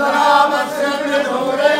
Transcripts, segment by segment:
राम चंद्र भोरे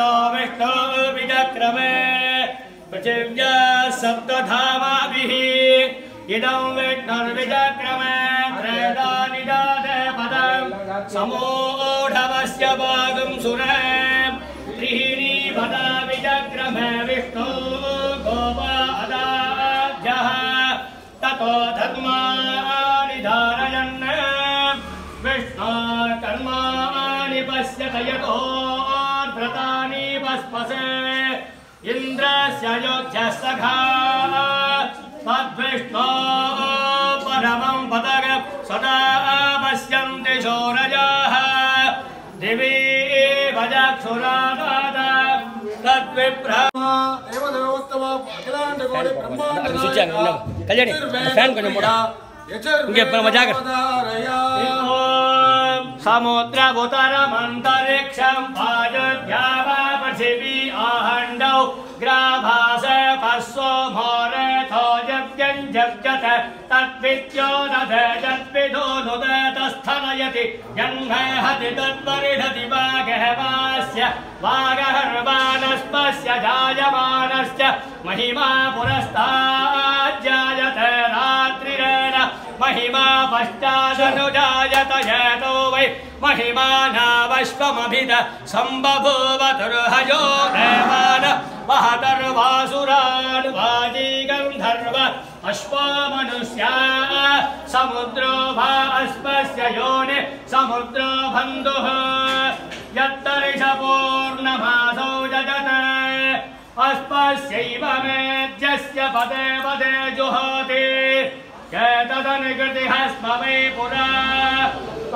ततो विष्णु विचक्रमे पृथिव्या सप्तधामाभिः इदं विष्णुर्विचक्रमे त्रयदानिदाने पदं समोढवस्य भागं सुरे त्रिहिणी पदा विचक्रमे विष्णु गोपा अदाभ्यः ततो धर्माणि धारयन् विष्णो कर्माणि पश्यत यतो व्रतानि पस्पसे इन्द्रस्य योग्यसखा तद्विष्णो परमं पदग सदा पश्यन्ति शोरजाः दिवि भजक्षुरादाद तद्विप्र தேவதேவோத்தம அகிலாண்ட கோடி பிரம்மாண்ட அது சுவிட்ச் அங்க இல்ல. கல்யாணி, அந்த fan கொஞ்சம் போடு. இங்க இப்ப நம்ம ஜாக்கிர- ॐ समुद्रभूतरमन्तरिक्षं वायुद्यावा पृथिवी आहण्डौ ग्राभास पश्वो मोरेथो जव्यञ्जव्यत तद्विद्यो दध तद्विदो नुदतस्थलयति। जन्महति तद्परिषति वागहवास्य वागहर्वाणस्पस्य जायमानस्य, महिमा पुरस्ताज्जायत पश्चादनुजायत यतो वै महिमानावश्वमभिद सम्बभूवतुर्हयो देवान महतर्वासुरान् वाजी गन्धर्व अश्वा मनुष्या समुद्रो भा अस्पस्य योनि समुद्रो बन्धुः यत्तरिषपूर्णमासौ जगत् अस्पस्यैव मेध्यस्य पदे पदे जुहोति चेतदनुकृतिः स्म पुरा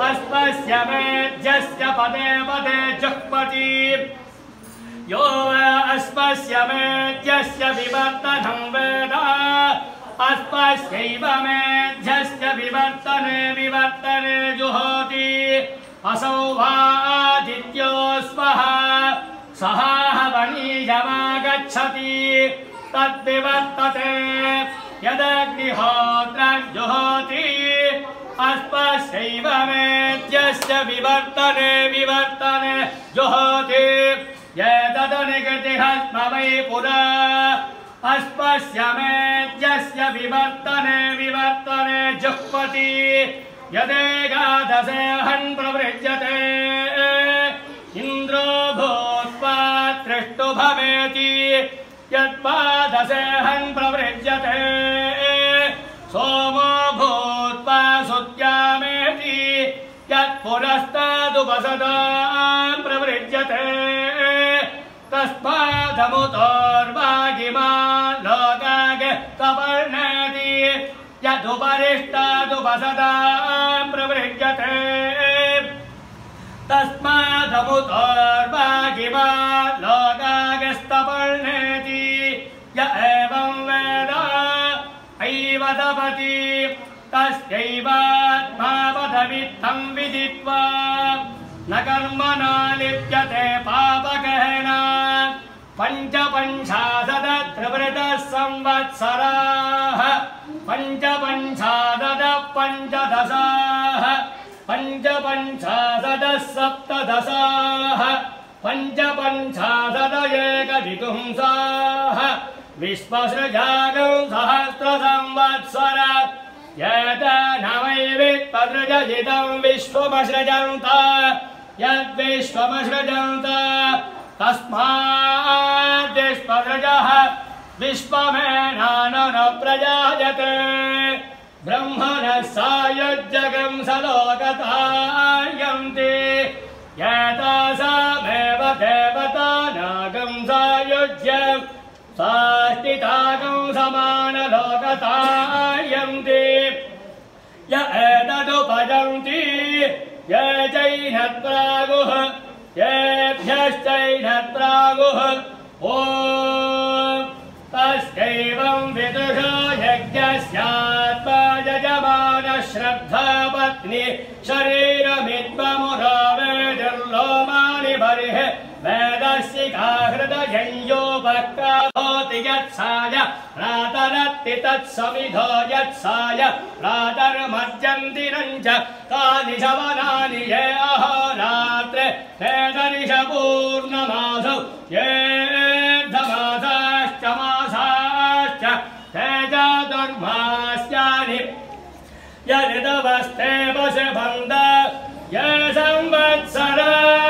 अस्पस्य मेध्यस्य पदे पदे जुह्पति यो अस्पस्य मेध्यस्य वेद अस्पस्यैव मेध्यस्य विवर्तने विवर्तने जुहोति असौ वादित्यो स्वः सः वणीयमागच्छति तद्विवर्तते यदग्निहोत्रं जुहोति अस्पस्यैव मेध्यस्य विवर्तने विवर्तने जुहोति एतदनुकृतिः स्म वै पुरा अस्पस्य मेध्यस्य विवर्तने विवर्तने जुह्वति यदेकादशेऽहन् प्रवृज्यते इन्द्रो भूत्वा तृष्टु भवेति यत्पादशेऽहन् प्रवृज्यते यत्पुरस्तादुपसदां प्रवृज्यते। तस्मादमुतोर्वागिमा लोकाग कपर्णति यदुपरिष्टादुपसदां प्रवृज्यते। लोकागस्तपर्णेति तस्यैवात्मापदवित्थं विदित्वा न कर्मणा लिप्यते पापगहना। पञ्चपञ्चाशदत्रवृतः संवत्सराः पञ्चपञ्चाशदः पञ्चदशाः पञ्चपञ्चाशदः सप्तदशाः पञ्चपञ्चाशदयेकविपुंसाः विश्वसृजागं सहस्रसंवत्सर यत न वै वित्पदृजजितं विश्वमसृजन्त यद्विश्वमसृजन्त तस्मात् विश्वसृजः विश्वमेनानन प्रजायते ब्रह्मणः सायुज्यगं सलोकतायन्ति यतासामेव देवतानागं सायुज्यं साष्टितागं समानलोकतायन्ति य जैत्रागुः येभ्यश्चै तस्यैवं विदुषा यज्ञस्यात्मयजमानश्रद्धापत्नि यजमान श्रद्धा पत्नी शरीरमित्वमुरा वे दुर्लोमानि बर्ह वेदशिखा हृद भवति यत्साय प्रातरत्ति तत्समिधो यत्साय प्रातर्मज्जन्तिरम् च शवनानि ये अहोरात्रे ते दर्शपूर्णमासौ ये धमासाश्च मासाश्च ते वशबन्द ये संवत्सराच्च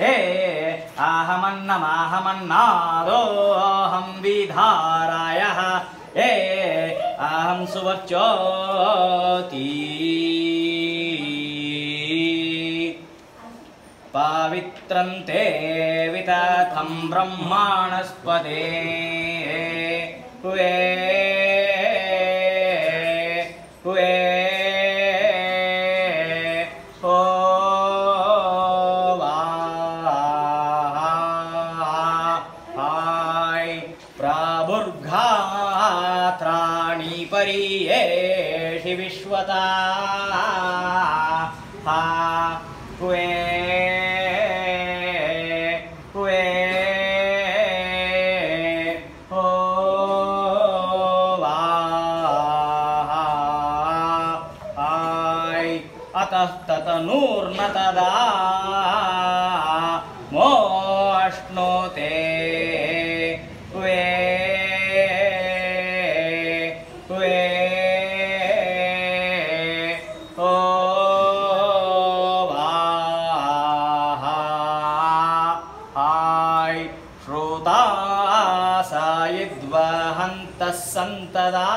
हे अहमन्नमाहमन्नादोऽहं विधारायः। हे अहं सुवर्चोति पावित्रन्ते वितथं ब्रह्माणस्पदे। क्वे िये विश्वता हा द्वे ಸದಾ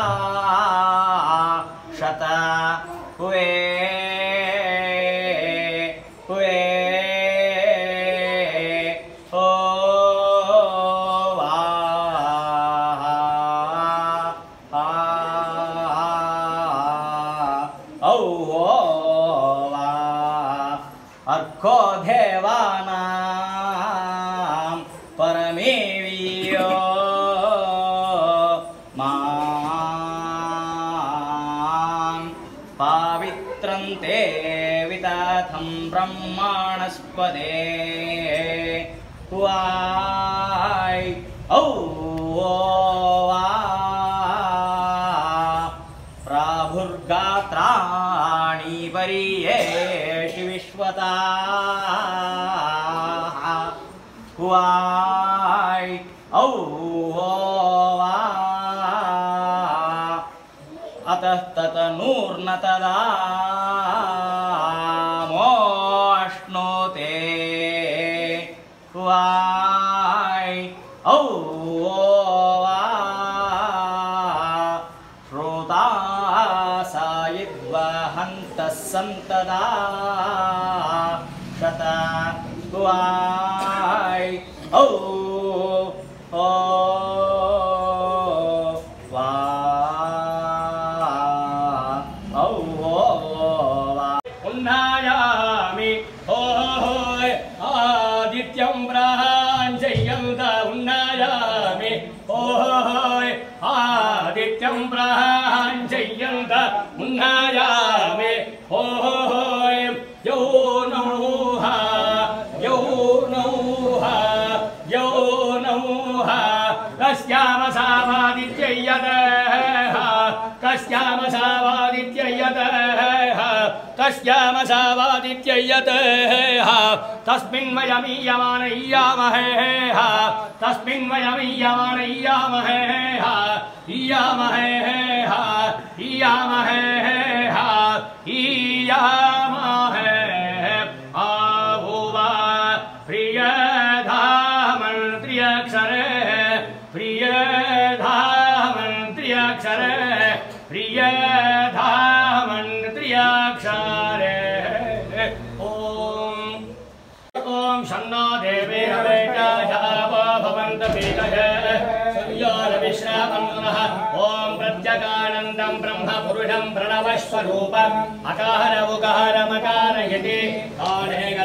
्रन्ते विताथं ब्रह्माणस्पदे। क्वाै औुर्गात्राणि प्राभुर्गात्राणि येषु विश्वता। क्वाय औ अतः ततनूर्न तदा Sangaya कस्यामसावादित्ययतः तस्मिन् वयमीयमान हा तस्मिन् वयमीयमान ईयामहे ईयामहे हा ईयामहे प्रणवस्वरूप अकार उकार मकार यति काले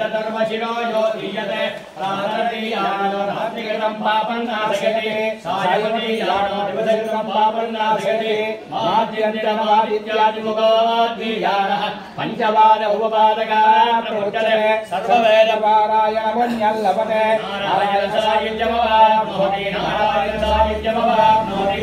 तदर्वशिरो यो लीयते प्राणर्याणो नास्तिकृतं पापं नाशयति सायवतीयाणो विभजकृतं पापं नाशयति माद्यन्तिरमादित्यादिमुखोऽद्वीयानः पञ्चवाद उपपादकाः प्रमुच्यते सर्ववेदपारायणमन्यल्लभते नारायणसायुज्यमवाप्नोति नारायणसायुज्यमवाप्नोति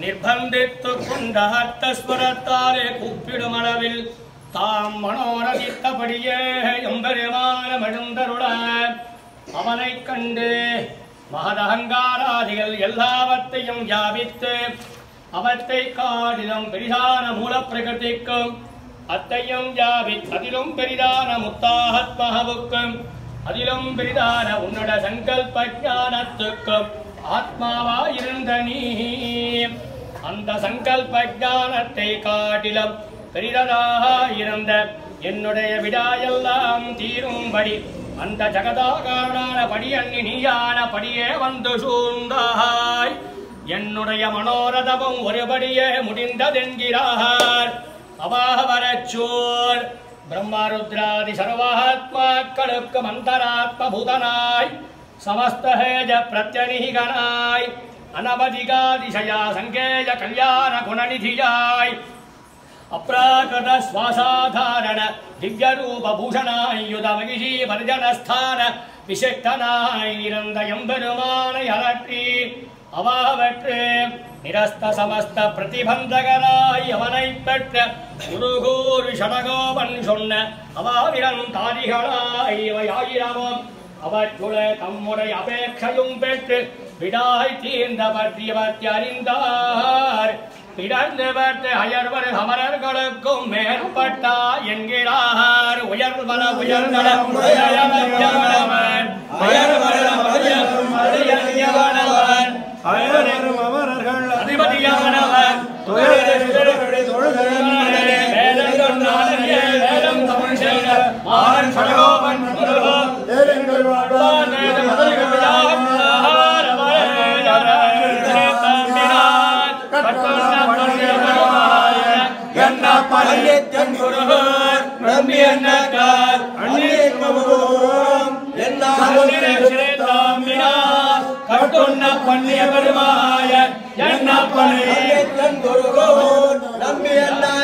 நிர்பந்தித்து கொண்ட அர்த்தஸ்வரத்தாலே கூப்பிடும் அளவில் தாம் மனோரதித்தபடியே எம்பெருமான மழுந்தருட அவனைக் கண்டு மகதகங்காராதிகள் எல்லாவற்றையும் வியாபித்து அவற்றை காடிலும் பெரிதான மூலப்பிரகிருதிக்கும் அத்தையும் யாவி அதிலும் பெரிதான முத்தாத்மாவுக்கும் அதிலும் பெரிதான உன்னோட சங்கல்ப ஞானத்துக்கும் ஆத்மாவா இருந்த நீ அந்த சங்கல்ப ஞானத்தை காட்டிலும் பெரிதாக இருந்த என்னுடைய விடாயெல்லாம் தீரும்படி அந்த ஜகதாகாரான படியண்ணி நீயான படியே வந்து சூழ்ந்தாய். என்னுடைய மனோரதமும் ஒருபடியே முடிந்ததென்கிறார். அவாவரச்சோர் பிரம்மருத்ராதி சர்வாத்மாக்களுக்கு மந்தராத்ம பூதனாய் சமஸ்தஹேஜ பிரத்யனிகனாய் அனவதிகாதிசயா சங்கேய கல்யாண குணநிதியாய் அப்ராகிருத சுவாசாதாரண திவ்ய ரூப பூஷணாயுத மகிஷி வர்ஜனஸ்தான விசக்தனாய் இருந்த எம்பெருமானை அலற்றி அவாவற்று நிரஸ்த சமஸ்த பிரதிபந்தகராய் அவனை பெற்ற குருகூர் ஷடகோபன் சொன்ன அவாவிரம் தாரிகளாய் இவை ஆயிரமும் அவற்றுள தம்முறை அபேட்சையும் பெற்று விடாய் தீர்ந்தவர் தீவத்தி அறிந்தார். பிடர்ந்தவற்று அயர்வர் அமரர்களுக்கும் மேற்பட்டா என்கிறார். உயர்வல உயர்ந்தல அமரர்கள் அதிபதியானவர். தொழுகிறேன் தமிழ் செய்த என்ன பழைய தன் குருவர் நம்பி என்ன கார் அன்னியோம் என்ன கட்டுண்ண பண்ணிய பெருமாய என்ன பழைய தன் குருவோர் நம்பி என்ன